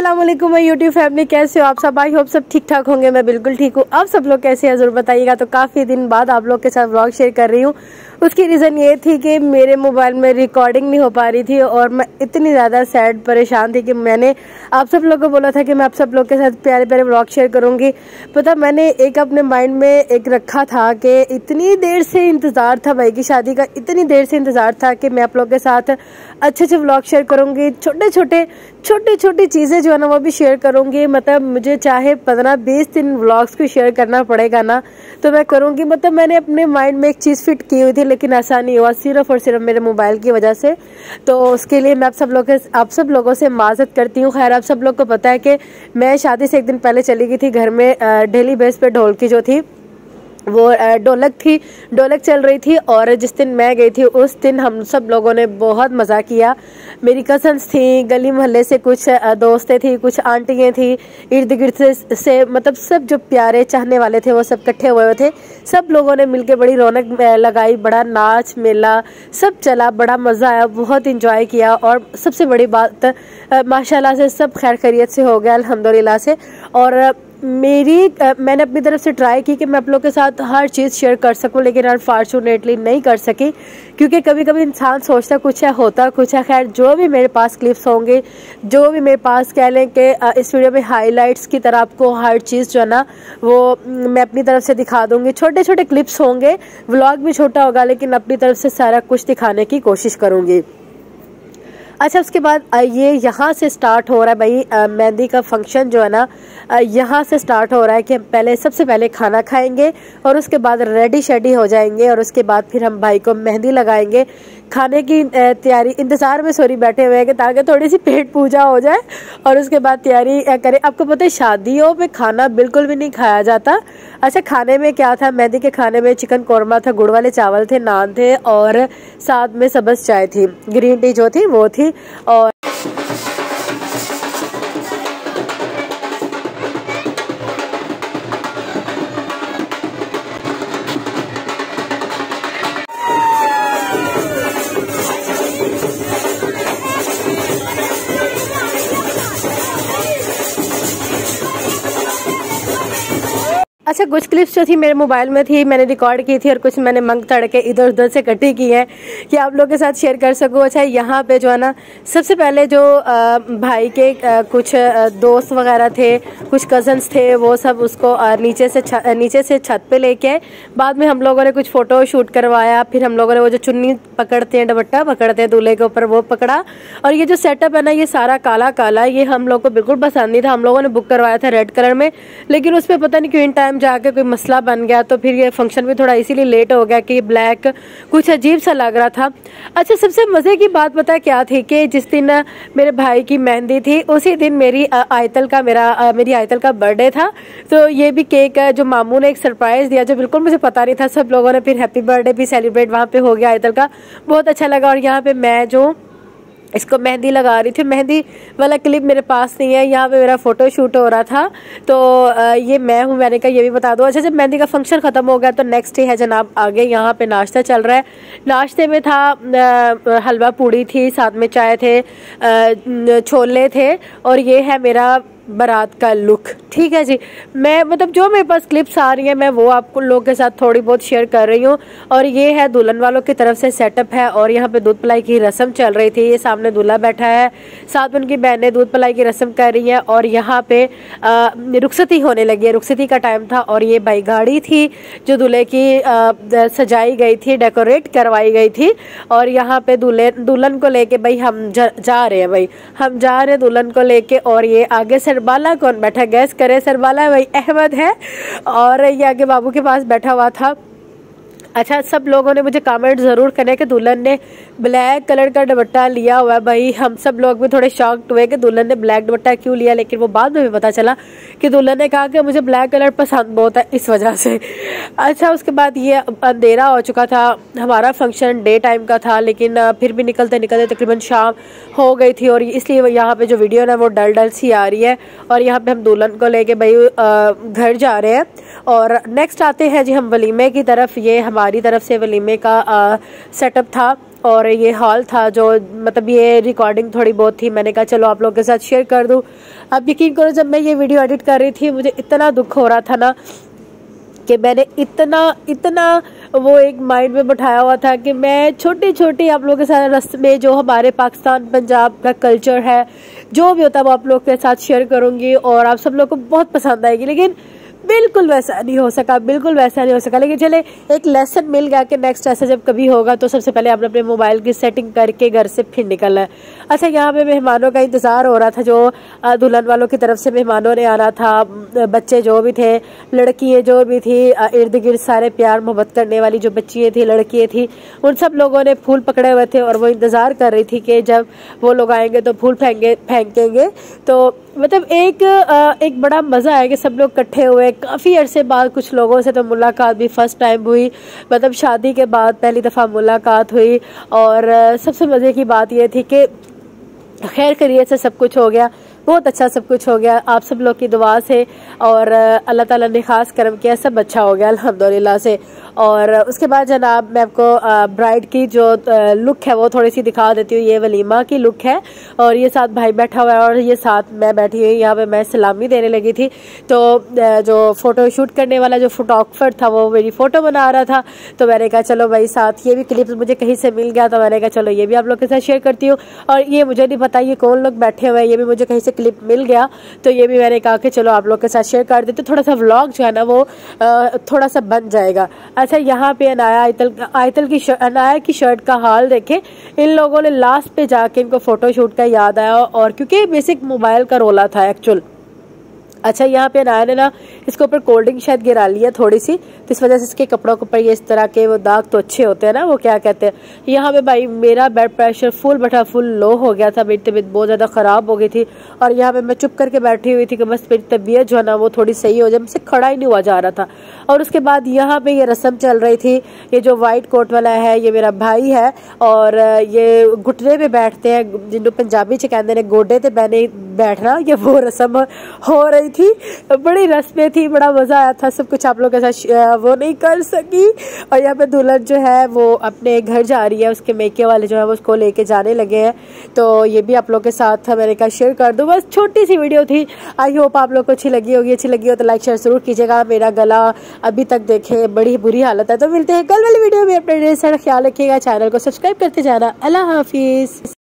Aslam YouTube family, कैसे हो आप सब? आई होप सब ठीक ठाक होंगे, मैं बिल्कुल ठीक हूँ। अब सब लोग कैसे हैं? ज़रूर बताइएगा। तो काफ़ी दिन बाद आप लोग के साथ ब्लॉग शेयर कर रही हूँ। उसकी रीज़न ये थी कि मेरे मोबाइल में रिकॉर्डिंग नहीं हो पा रही थी और मैं इतनी ज़्यादा सैड परेशान थी कि मैंने आप सब लोग को बोला था कि मैं आप सब लोग के साथ प्यारे प्यारे ब्लॉग शेयर करूँगी। पता, मैंने एक अपने माइंड में एक रखा था कि इतनी देर से इंतज़ार था भाई की शादी का, इतनी देर से इंतज़ार था कि मैं आप लोग के साथ अच्छे अच्छे ब्लॉग शेयर करूँगी। छोटे छोटे, छोटी छोटी चीज़ें जो है ना वो भी शेयर करूँगी। मतलब मुझे चाहे पंद्रह बीस दिन व्लॉग्स को शेयर करना पड़ेगा ना तो मैं करूँगी। मतलब मैंने अपने माइंड में एक चीज़ फिट की हुई थी लेकिन ऐसा नहीं हुआ, सिर्फ़ और सिर्फ़ मेरे मोबाइल की वजह से। तो उसके लिए मैं आप सब लोग आप सब लोगों से माजत करती हूँ। खैर, आप सब लोग को पता है कि मैं शादी से एक दिन पहले चली गई थी घर में डेली बेस पे ढोल की जो थी। वो ढोलक थी ढोलक चल रही थी और जिस दिन मैं गई थी उस दिन हम सब लोगों ने बहुत मज़ा किया। मेरी कजन्स थी गली मोहल्ले से कुछ दोस्तें थी कुछ आंटियाँ थी इर्द गिर्द से, से मतलब सब जो प्यारे चाहने वाले थे वो सब इकट्ठे हुए थे। सब लोगों ने मिलके बड़ी रौनक लगाई बड़ा नाच मेला सब चला बड़ा मज़ा आया बहुत इंजॉय किया और सबसे बड़ी बात माशाल्लाह से सब खैर खैरियत से हो गया अल्हम्दुलिल्लाह से। और मेरी मैंने अपनी तरफ़ से ट्राई की कि मैं आप लोग के साथ हर चीज़ शेयर कर सकूँ, लेकिन अनफॉर्चुनेटली नहीं कर सकी, क्योंकि कभी कभी इंसान सोचता कुछ है, होता, कुछ है, खैर, जो भी मेरे पास क्लिप्स होंगे, जो भी मेरे पास कह लें कि इस वीडियो में हाईलाइट्स की तरह आपको हर चीज़ जो है ना, वो, मैं अपनी तरफ़ से दिखा दूँगी। छोटे छोटे क्लिप्स होंगे व्लॉग भी छोटा होगा, लेकिन अपनी तरफ़ से सारा कुछ दिखाने की कोशिश करूँगी। अच्छा उसके बाद ये यहाँ से स्टार्ट हो रहा है भाई मेहंदी का फ़ंक्शन जो है ना यहाँ से स्टार्ट हो रहा है कि हम पहले, सबसे पहले खाना खाएँगे और उसके बाद रेडी शेडी हो जाएँगे और उसके बाद फिर हम भाई को मेहंदी लगाएँगे। खाने की तैयारी, इंतज़ार में सॉरी बैठे हुए हैं कि ताकि थोड़ी सी पेट पूजा हो जाए और उसके बाद तैयारी करें। आपको पता है, शादियों में खाना बिल्कुल भी नहीं खाया जाता। अच्छा खाने में क्या था? मेहंदी के खाने में चिकन कौरमा था, गुड़ वाले चावल थे, नान थे और साथ में सबस चाय थी। ग्रीन टी जो थी, वो थी और अच्छा कुछ क्लिप्स जो थी मेरे मोबाइल में थी, मैंने रिकॉर्ड की थी और कुछ मैंने मंग तड़के इधर उधर से कटी की है कि आप लोगों के साथ शेयर कर सकूँ। अच्छा यहाँ पे जो है ना, सबसे पहले जो भाई के कुछ दोस्त वगैरह थे, कुछ कजन्स थे, वो सब उसको नीचे से नीचे से छत पे लेके आए बाद में हम लोगों ने कुछ फ़ोटो शूट करवाया। फिर हम लोगों ने वो जो चुन्नी पकड़ते हैं, दुपट्टा पकड़ते हैं दूल्हे के ऊपर, वो पकड़ा। और ये जो सेटअप है ना, ये सारा काला काला ये हम लोग को बिल्कुल पसंद नहीं था। हम लोगों ने बुक करवाया था रेड कलर में, लेकिन उस पर पता नहीं क्यों इन टाइम जाके कोई मसला बन गया तो फिर ये फ़ंक्शन भी थोड़ा इसीलिए लेट हो गया कि ब्लैक कुछ अजीब सा लग रहा था। अच्छा सबसे मज़े की बात पता क्या थी कि जिस दिन मेरे भाई की मेहंदी थी, उसी दिन मेरी आयतल का मेरा मेरी आयतल का बर्थडे था। तो ये भी केक जो मामू ने एक सरप्राइज़ दिया, जो बिल्कुल मुझे पता नहीं था, सब लोगों ने फिर हैप्पी बर्थडे भी सेलिब्रेट वहाँ पे हो गया आयतल का। बहुत अच्छा लगा और यहाँ पे मैं जो इसको मेहंदी लगा रही थी। मेहंदी वाला क्लिप मेरे पास नहीं है। यहाँ पे मेरा फ़ोटो शूट हो रहा था। तो ये मैं हूँ। मैंने कहा, ये भी बता दो। अच्छा जब मेहंदी का फ़ंक्शन ख़त्म हो गया तो नेक्स्ट डे है जनाब आगे। यहाँ पे नाश्ता चल रहा है। नाश्ते में था हलवा पूड़ी थी, साथ में चाय थे छोले थे। और ये है मेरा बारात का लुक। ठीक है जी? मैं मतलब जो मेरे पास क्लिप्स आ रही हैं मैं वो आपको लोग के साथ थोड़ी बहुत शेयर कर रही हूँ। और ये है दुल्हन वालों की तरफ़ से सेटअप है और यहाँ पे दूध पलाई की रस्म चल रही थी। ये सामने दूल्हा बैठा है। साथ में उनकी बहनें दूध पलाई की रस्म कर रही हैं और यहाँ पे रुखसती होने लगी है। रुखसती का टाइम था और ये भाई गाड़ी थी जो दूल्हे की आ, सजाई गई थी डेकोरेट करवाई गई थी। और यहाँ पे दूल्हे दुल्हन को लेके भाई हम जा रहे हैं भाई। हम जा रहे हैं दुल्हन को लेके और ये आगे से सरबाला कौन बैठा गैस करे? सरबाला भाई अहमद है और ये आगे बाबू के पास बैठा हुआ था। अच्छा सब लोगों ने मुझे कमेंट ज़रूर करें कि दुल्हन ने ब्लैक कलर का दुपट्टा लिया हुआ है भाई। हम सब लोग भी थोड़े शॉक्ड हुए कि दुल्हन ने ब्लैक दुपट्टा क्यों लिया, लेकिन वो बाद में भी पता चला कि दुल्हन ने कहा कि मुझे ब्लैक कलर पसंद बहुत है इस वजह से। अच्छा उसके बाद ये अंधेरा हो चुका था। हमारा फ़ंक्शन डे टाइम का था, लेकिन फिर भी निकलते निकलते तकरीबन शाम हो गई थी और इसलिए यहाँ पे जो वीडियो है वो डल डल सी आ रही है और यहाँ पे हम दुल्हन को लेके भाई घर जा रहे हैं। और नेक्स्ट आते हैं जी हम वलीमे की तरफ़। ये हमारी तरफ़ से वलीमे का सेटअप था और ये हॉल था जो मतलब ये रिकॉर्डिंग थोड़ी बहुत थी। मैंने कहा, चलो आप लोगों के साथ शेयर कर दूँ। अब यकीन करो, जब मैं ये वीडियो एडिट कर रही थी, मुझे इतना दुख हो रहा था ना कि मैंने इतना इतना वो एक माइंड में बैठाया हुआ था कि मैं छोटी छोटी आप लोगों के साथ रस्ते में जो हमारे पाकिस्तान, पंजाब का कल्चर है, जो भी होता है, वो आप लोग के साथ शेयर करूँगी और आप सब लोग को बहुत पसंद आएगी। लेकिन बिल्कुल वैसा नहीं हो सका, बिल्कुल वैसा नहीं हो सका। लेकिन चले, एक लेसन मिल गया कि नेक्स्ट ऐसा जब कभी होगा तो सबसे पहले आपने अपने मोबाइल की सेटिंग करके घर से फिर निकलना है। अच्छा यहाँ पे मेहमानों का इंतज़ार हो रहा था जो दुल्हन वालों की तरफ़ से मेहमानों ने आना था बच्चे जो भी थे, लड़कियाँ जो भी थी इर्द गिर्द सारे प्यार मोहब्बत करने वाली जो बच्चियाँ थी, लड़कियाँ थी, उन सब लोगों ने फूल पकड़े हुए थे और वो इंतज़ार कर रही थी कि जब वो लोग आएँगे तो फूल फेंगे, फेंकेंगे। तो मतलब एक एक बड़ा मज़ा आया कि सब लोग इकट्ठे हुए। काफ़ी अरसे बाद कुछ लोगों से तो मुलाकात भी फ़र्स्ट टाइम हुई। मतलब शादी के बाद पहली दफ़ा मुलाकात हुई और सबसे मज़े की बात यह थी कि खैर करिए से सब कुछ हो गया। बहुत अच्छा सब कुछ हो गया। आप सब लोग की दुआ से और अल्लाह ताला ने खास करम किया, सब अच्छा हो गया, अल्हम्दुलिल्लाह से। और, उसके बाद जनाब, मैं आपको ब्राइड की जो लुक है वो थोड़ी सी दिखा देती हूँ। ये वलीमा की लुक है और ये साथ भाई बैठा हुआ है और ये साथ मैं बैठी हुई यहाँ पे मैं सलामी देने लगी थी। तो जो फ़ोटो शूट करने वाला जो फोटोग्राफर था वो मेरी फ़ोटो बना रहा था। तो मैंने कहा, चलो भाई साथ, ये भी क्लिप मुझे कहीं से मिल गया। तो मैंने कहा, चलो ये भी आप लोग के साथ शेयर करती हूँ। और ये मुझे नहीं पता ये कौन लोग बैठे हुए हैं, ये भी मुझे कहीं से क्लिप मिल गया। तो ये भी मैंने कहा कि चलो आप लोग के साथ शेयर कर देते थोड़ा सा व्लॉग जो है ना वो थोड़ा सा बन जाएगा। अच्छा यहाँ पे अनाया आयतल आयतल की अनाया की शर्ट का हाल देखे। इन लोगों ने लास्ट पे जाके इनको फ़ोटो शूट का याद आया और क्योंकि बेसिक मोबाइल का रोला था एक्चुअल अच्छा यहाँ पे नाया ने ना इसके ऊपर कोल्ड ड्रिंक शायद गिरा लिया थोड़ी सी तो इस वजह से इसके कपड़ों के ऊपर ये इस तरह के वो दाग तो अच्छे होते हैं ना, वो क्या कहते हैं? यहाँ पे भाई मेरा ब्लड प्रेशर फुल बैठा फुल लो हो गया था, मेरी तबीयत बहुत ज़्यादा ख़राब हो गई थी। और यहाँ पे मैं चुप करके बैठी हुई थी कि बस मेरी तबीयत जो है ना वो थोड़ी सही हो जाए, मुझसे खड़ा ही नहीं हुआ जा रहा था। और उसके बाद यहाँ पे ये रस्म चल रही थी, ये जो व्हाइट कोट वाला है, ये मेरा भाई है। और ये घुटने पे बैठते हैं जिन्होंने पंजाबी च कहते हैं, गोडे ते बहने बैठना, ये वो रस्म हो रही थी, बड़ी रस में थी, बड़ा मज़ा आया था, सब कुछ आप लोग के साथ वो नहीं कर सकी। और यहाँ पे दुल्हन जो है, वो अपने घर जा रही है, उसके मेके वाले जो है, वो उसको लेके जाने लगे हैं। तो ये भी आप लोग के साथ मैंने कहा शेयर कर दूँ। बस छोटी सी वीडियो थी। आई होप आप लोग को अच्छी लगी होगी। अच्छी लगी हो तो लाइक शेयर ज़रूर कीजिएगा। मेरा गला अभी तक देखे, बड़ी बुरी हालत है। तो मिलते हैं कल वाली वीडियो में। अपने ख्याल रखिएगा। चैनल को सब्सक्राइब करते जाना। अल्लाह हाफिज़।